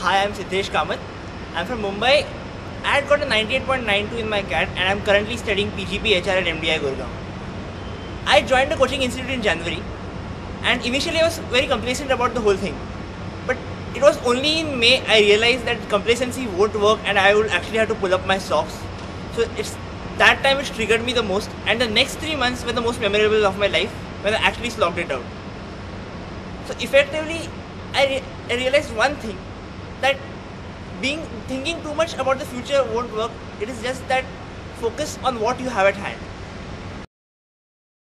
Hi, I'm Siddesh Kamath. I'm from Mumbai. I had got a 98.92 in my CAT and I'm currently studying PGP HR at MDI Gurgaon. I joined the coaching institute in January and initially I was very complacent about the whole thing. But it was only in May I realized that complacency won't work and I would actually have to pull up my socks. So it's that time which triggered me the most and the next three months were the most memorable of my life when I actually slogged it out. So effectively, I, re- I realized one thing that being thinking too much about the future won't work. It is just that focus on what you have at hand.